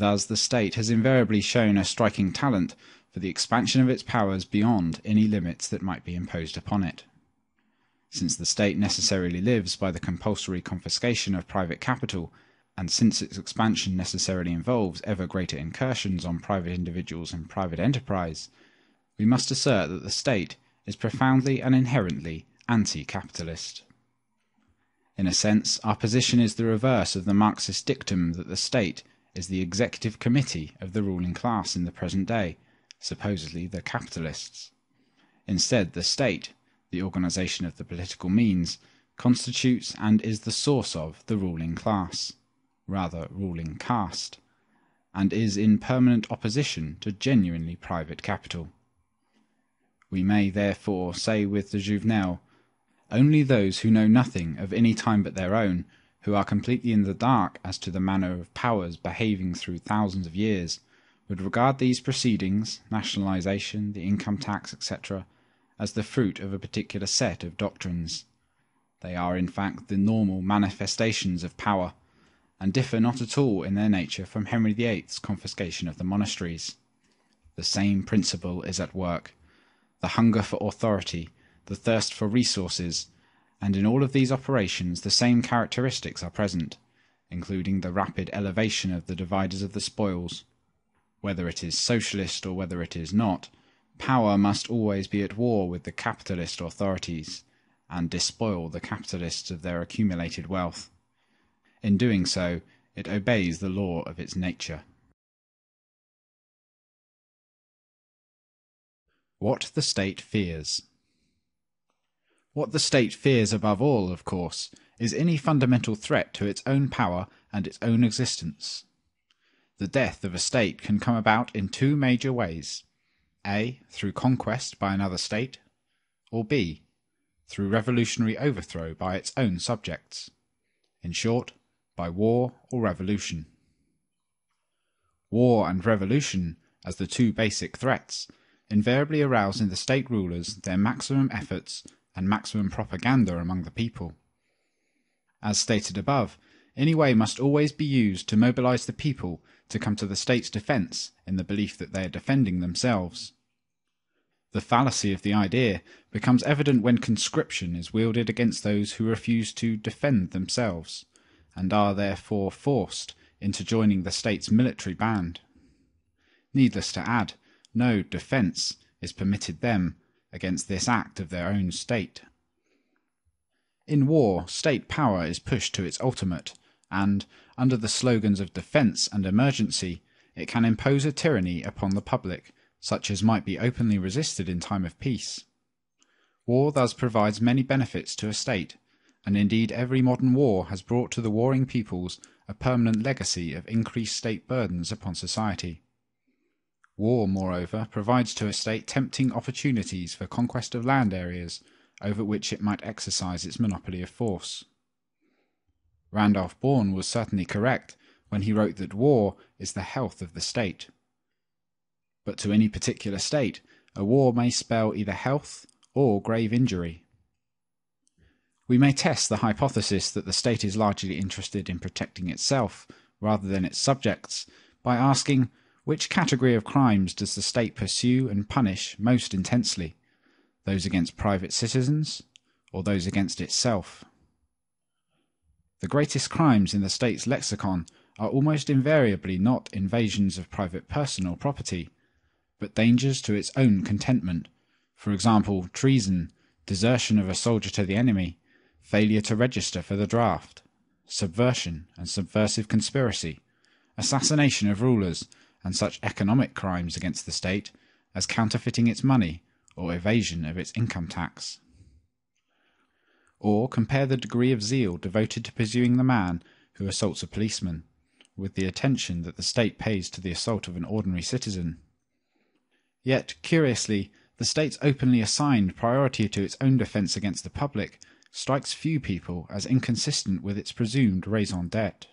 Thus the state has invariably shown a striking talent for the expansion of its powers beyond any limits that might be imposed upon it. Since the state necessarily lives by the compulsory confiscation of private capital, and since its expansion necessarily involves ever greater incursions on private individuals and private enterprise, we must assert that the state is profoundly and inherently anti capitalist. In a sense, our position is the reverse of the Marxist dictum that the state is the executive committee of the ruling class in the present day, supposedly the capitalists. Instead, the state, the organization of the political means, constitutes and is the source of the ruling class, rather ruling caste, and is in permanent opposition to genuinely private capital. We may, therefore, say with de Jouvenel only those who know nothing of any time but their own, who are completely in the dark as to the manner of powers behaving through thousands of years, would regard these proceedings, nationalization, the income tax, etc., as the fruit of a particular set of doctrines. They are, in fact, the normal manifestations of power, and differ not at all in their nature from Henry VIII's confiscation of the monasteries. The same principle is at work. The hunger for authority the thirst for resources, and in all of these operations the same characteristics are present, including the rapid elevation of the dividers of the spoils. Whether it is socialist or whether it is not, power must always be at war with the capitalist authorities, and despoil the capitalists of their accumulated wealth. In doing so, it obeys the law of its nature. What the State fears. What the state fears above all, of course, is any fundamental threat to its own power and its own existence. The death of a state can come about in two major ways A. Through conquest by another state, or B. Through revolutionary overthrow by its own subjects. In short, by war or revolution. War and revolution, as the two basic threats, invariably arouse in the state rulers their maximum efforts and maximum propaganda among the people. As stated above, any way must always be used to mobilize the people to come to the state's defense in the belief that they are defending themselves. The fallacy of the idea becomes evident when conscription is wielded against those who refuse to defend themselves, and are therefore forced into joining the state's military band. Needless to add, no defense is permitted them against this act of their own state. In war, state power is pushed to its ultimate, and, under the slogans of defense and emergency, it can impose a tyranny upon the public, such as might be openly resisted in time of peace. War thus provides many benefits to a state, and indeed every modern war has brought to the warring peoples a permanent legacy of increased state burdens upon society. War, moreover, provides to a state tempting opportunities for conquest of land areas over which it might exercise its monopoly of force. Randolph Bourne was certainly correct when he wrote that war is the health of the state. But to any particular state, a war may spell either health or grave injury. We may test the hypothesis that the state is largely interested in protecting itself rather than its subjects by asking which category of crimes does the state pursue and punish most intensely? Those against private citizens or those against itself? The greatest crimes in the state's lexicon are almost invariably not invasions of private personal property, but dangers to its own contentment, for example, treason, desertion of a soldier to the enemy, failure to register for the draft, subversion and subversive conspiracy, assassination of rulers, and such economic crimes against the state as counterfeiting its money or evasion of its income tax. Or compare the degree of zeal devoted to pursuing the man who assaults a policeman with the attention that the state pays to the assault of an ordinary citizen. Yet, curiously, the state's openly assigned priority to its own defense against the public strikes few people as inconsistent with its presumed raison d'etre.